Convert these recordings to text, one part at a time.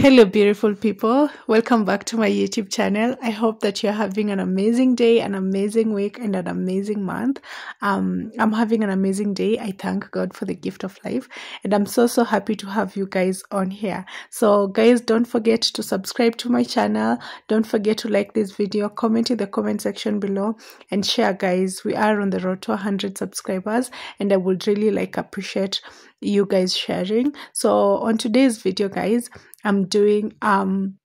Hello, beautiful people. Welcome back to my YouTube channel. I hope that you're having an amazing day, an amazing week, and an amazing month. Um, I'm having an amazing day. I thank God for the gift of life, and I'm so so happy to have you guys on here. So, guys, don't forget to subscribe to my channel. Don't forget to like this video, comment in the comment section below, and share, guys. We are on the road to 100 subscribers, and I would really like appreciate you guys sharing. So, on today's video, guys I'm doing um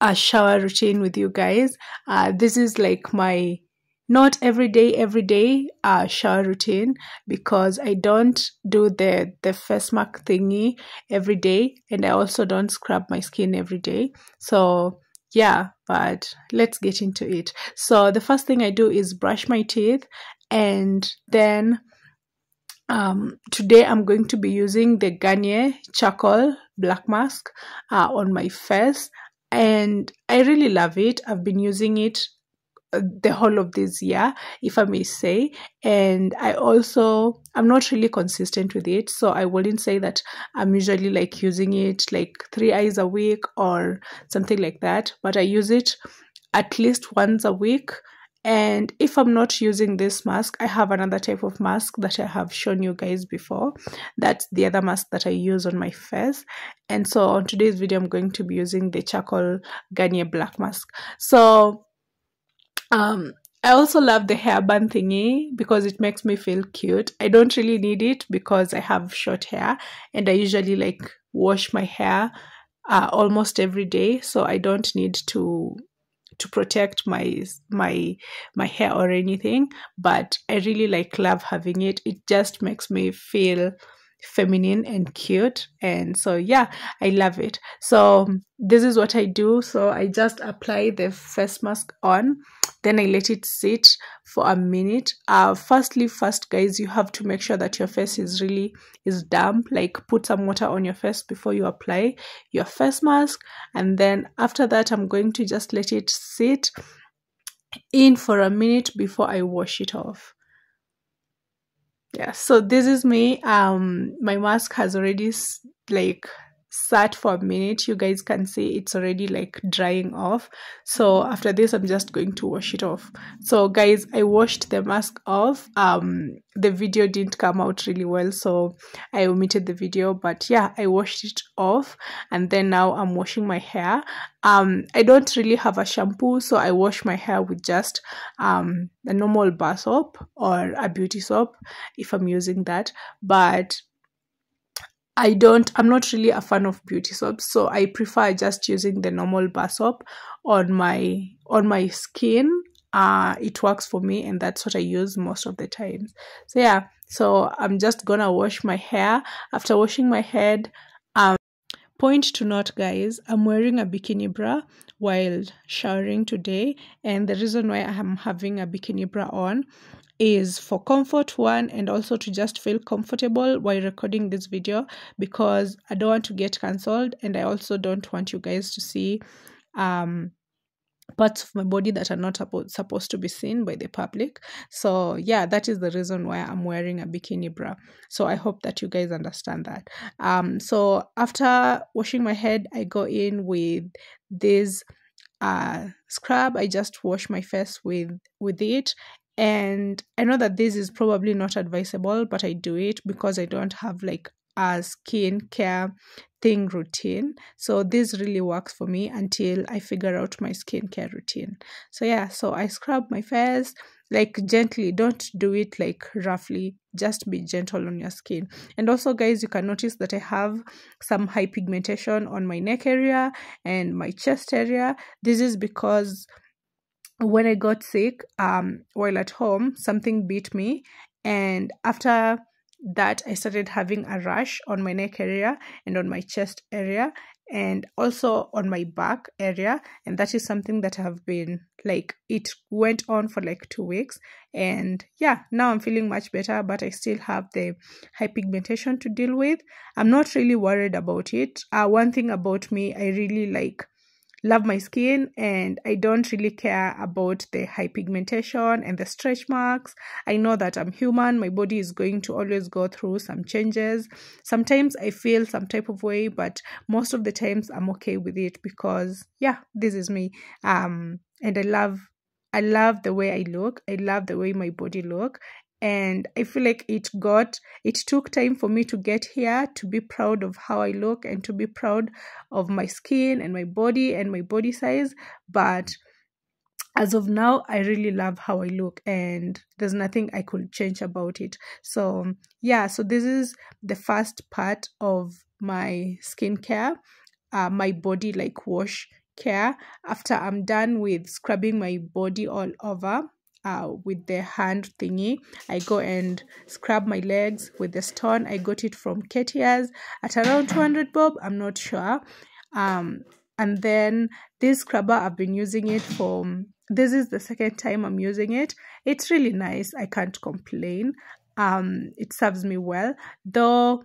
a shower routine with you guys. Uh, this is like my not every day every day uh shower routine because I don't do the the face mask thingy every day and I also don't scrub my skin every day. So yeah, but let's get into it. So the first thing I do is brush my teeth and then um, today I'm going to be using the Garnier charcoal black mask uh, on my face and I really love it. I've been using it uh, the whole of this year if i may say and i also i'm not really consistent with it so i wouldn't say that i'm usually like using it like three eyes a week or something like that but i use it at least once a week and if I'm not using this mask, I have another type of mask that I have shown you guys before. That's the other mask that I use on my face. And so on today's video, I'm going to be using the charcoal Garnier black mask. So um, I also love the hairband thingy because it makes me feel cute. I don't really need it because I have short hair and I usually like wash my hair uh, almost every day. So I don't need to to protect my my my hair or anything but i really like love having it. It just makes me feel feminine and cute and so yeah i love it. So this is what i do. So i just apply the face mask on then i let it sit for a minute. Uh firstly first guys you have to make sure that your face is really is damp like put some water on your face before you apply your face mask and then after that i'm going to just let it sit in for a minute before i wash it off yeah so this is me. Um my mask has already like sat for a minute you guys can see it's already like drying off. So after this i'm just going to wash it off. So guys i washed the mask off. Um the video didn't come out really well so i omitted the video but yeah i washed it off and then now i'm washing my hair. Um i don't really have a shampoo so i wash my hair with just um a normal bar soap or a beauty soap if i'm using that but I don't, I'm not really a fan of beauty soaps, so I prefer just using the normal bar soap on my on my skin. Uh, it works for me, and that's what I use most of the times. So yeah, so I'm just gonna wash my hair. After washing my head, um, point to note, guys, I'm wearing a bikini bra while showering today, and the reason why I'm having a bikini bra on is for comfort one and also to just feel comfortable while recording this video because I don't want to get cancelled and I also don't want you guys to see um parts of my body that are not supposed to be seen by the public. So yeah that is the reason why i'm wearing a bikini bra. So i hope that you guys understand that. Um so after washing my head i go in with this uh scrub. I just wash my face with with it and I know that this is probably not advisable, but I do it because I don't have like a skin care thing routine. So this really works for me until I figure out my skincare routine. So yeah, so I scrub my face like gently. Don't do it like roughly. Just be gentle on your skin. And also guys, you can notice that I have some hyperpigmentation on my neck area and my chest area. This is because when I got sick, um, while at home, something beat me, and after that, I started having a rash on my neck area and on my chest area, and also on my back area, and that is something that I have been like it went on for like two weeks, and yeah, now I'm feeling much better, but I still have the hyperpigmentation to deal with. I'm not really worried about it. Uh, one thing about me, I really like love my skin and I don't really care about the hyperpigmentation and the stretch marks. I know that I'm human, my body is going to always go through some changes. Sometimes I feel some type of way, but most of the times I'm okay with it because yeah, this is me. Um and I love I love the way I look. I love the way my body look and i feel like it got it took time for me to get here to be proud of how i look and to be proud of my skin and my body and my body size. But as of now i really love how i look and there's nothing i could change about it. So yeah so this is the first part of my skincare uh, my body like wash care. After i'm done with scrubbing my body all over uh, with the hand thingy. I go and scrub my legs with the stone. I got it from Khetias at around 200 bob. I'm not sure. Um, and then this scrubber, I've been using it for, this is the second time I'm using it. It's really nice. I can't complain. Um, it serves me well. Though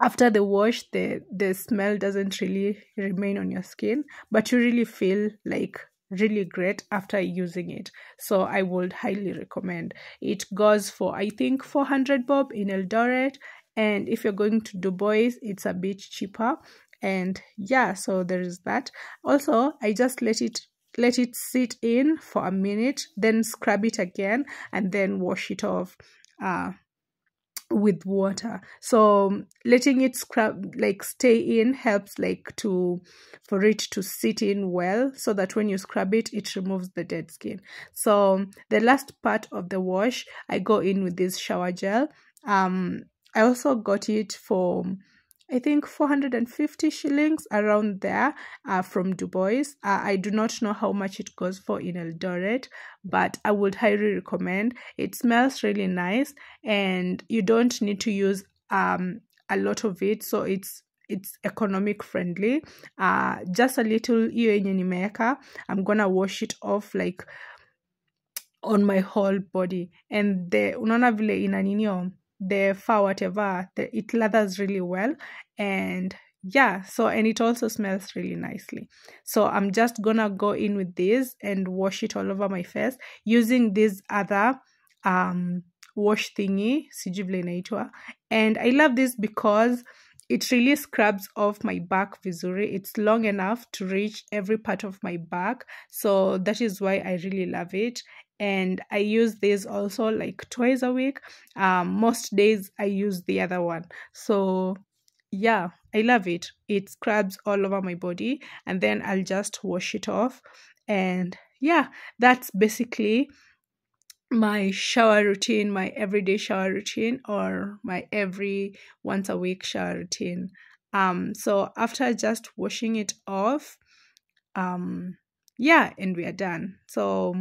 after the wash the the smell doesn't really remain on your skin but you really feel like really great after using it. So i would highly recommend. It goes for i think 400 bob in eldoret and if you're going to dubois it's a bit cheaper. And yeah so there is that. Also i just let it let it sit in for a minute then scrub it again and then wash it off. Uh with water. So um, letting it scrub like stay in helps like to for it to sit in well so that when you scrub it it removes the dead skin. So um, the last part of the wash i go in with this shower gel. Um i also got it for um, I think 450 shillings around there uh, from Dubois. Uh, I do not know how much it goes for in Eldoret, but I would highly recommend. It smells really nice and you don't need to use um a lot of it, so it's it's economic friendly. Uh, just a little hiyo yenye nimeweka. I'm gonna wash it off like on my whole body and the unaona vile ina ninio the fur whatever the, it lathers really well. And yeah so and it also smells really nicely. So i'm just gonna go in with this and wash it all over my face using this other um wash thingy sijui and i love this because it really scrubs off my back vizuri. It's long enough to reach every part of my back. So that is why i really love it and I use this also like twice a week. Um, most days I use the other one. So yeah, I love it. It scrubs all over my body and then I'll just wash it off. And yeah, that's basically my shower routine, my everyday shower routine, or my every once a week shower routine. Um, so after just washing it off, um, yeah and we are done. So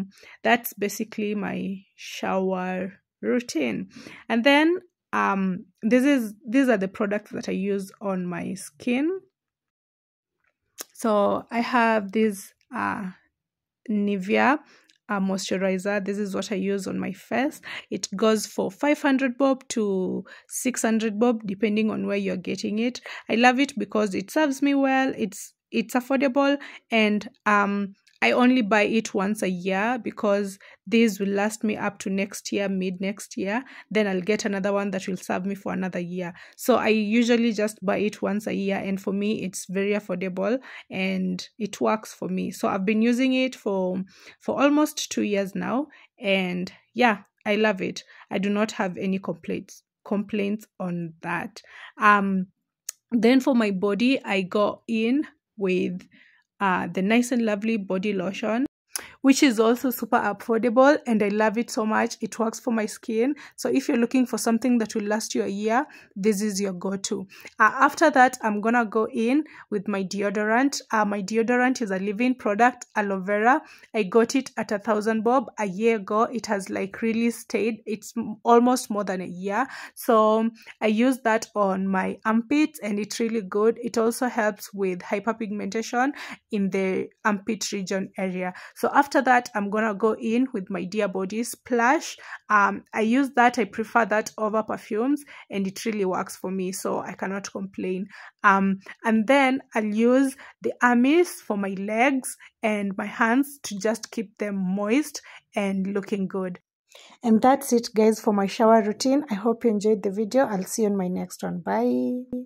that's basically my shower routine. And then um this is these are the products that i use on my skin. So i have this uh nivea uh, moisturizer. This is what i use on my face. It goes for 500 bob to 600 bob depending on where you're getting it. I love it because it serves me well. It's it's affordable and um I only buy it once a year because this will last me up to next year, mid next year. Then I'll get another one that will serve me for another year. So I usually just buy it once a year. And for me, it's very affordable and it works for me. So I've been using it for, for almost two years now. And yeah, I love it. I do not have any complaints complaints on that. Um, then for my body, I go in with uh, the Nice and Lovely body lotion which is also super affordable and I love it so much. It works for my skin. So if you're looking for something that will last you a year, this is your go-to. Uh, after that, I'm gonna go in with my deodorant. Uh, my deodorant is a living product, aloe vera. I got it at a thousand bob a year ago. It has like really stayed. It's almost more than a year. So I use that on my armpits and it's really good. It also helps with hyperpigmentation in the armpit region area. So after after that i'm gonna go in with my dear body splash. Um i use that i prefer that over perfumes and it really works for me so i cannot complain. Um and then i'll use the amis for my legs and my hands to just keep them moist and looking good. And that's it guys for my shower routine. I hope you enjoyed the video. I'll see you in my next one. Bye